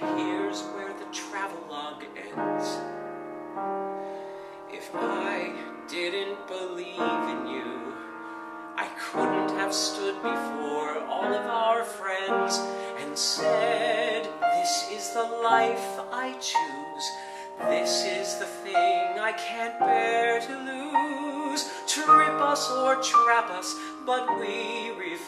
here's where the travelogue ends. If I didn't believe in you, I couldn't have stood before all of our friends and said, This is the life I choose. This is the thing I can't bear to lose. Trip us or trap us, but we refuse.